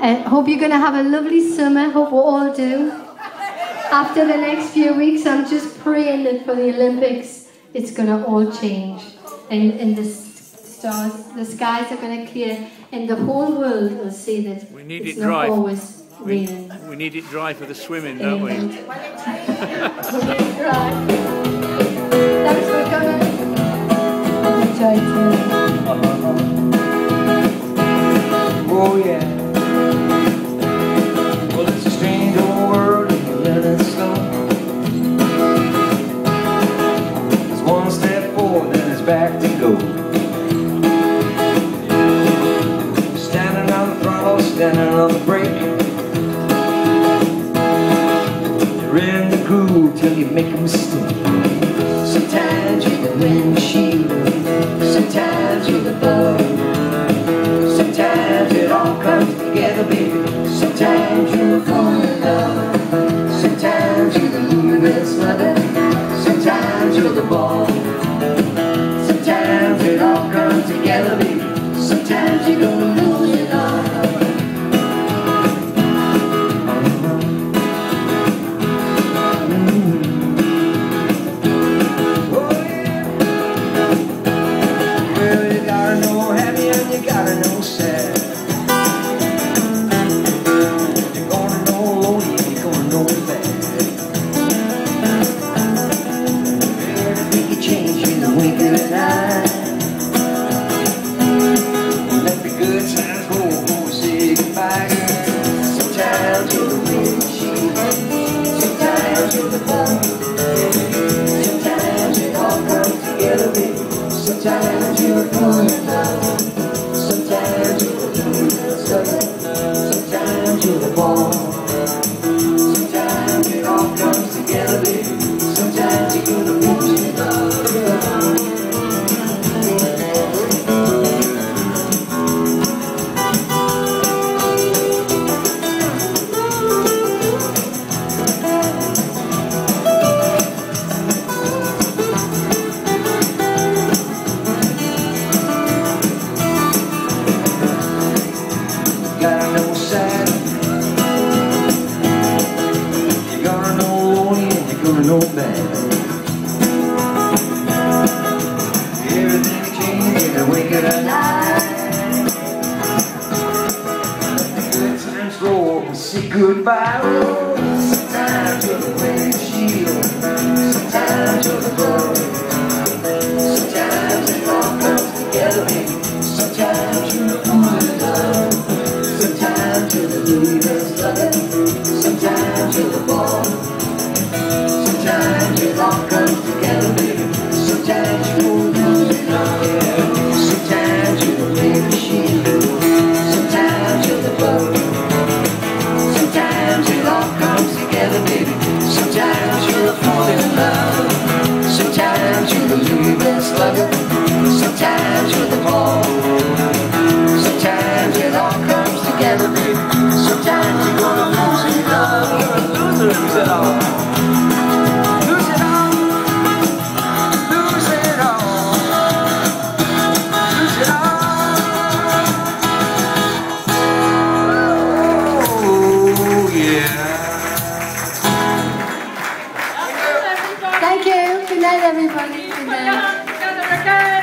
Uh, hope you're going to have a lovely summer. Hope we all do. After the next few weeks, I'm just praying that for the Olympics, it's going to all change. And, and the stars, the skies are going to clear, and the whole world will see that we need it's it not always We, raining. we need it dry for the swimming, don't we? Amen. Right. Thanks back to go. Standing on the throttle, standing on the brake. You're in the groove till you make a mistake. Sometimes you're the windshield, sometimes you're the bug. Sometimes it all comes together, baby. Sometimes you're falling in love. Sometimes Sometimes you're gonna lose it all. Well, you gotta know happy and you gotta know sad. You're gonna know lonely gonna know. Everything in the wink of an eye. Baby. Sometimes you're falling in know bad. Everything changes an eye. Let the good times roll and say goodbye. Sometimes you're the windshield, sometimes you're the. Sometimes you fall in love. Sometimes you're the Louisville Slugger. Sometimes you're the ball. Sometimes it all comes together, baby. Sometimes you're gonna lose it all. You're a loser, loser, all. night, everybody. Good night.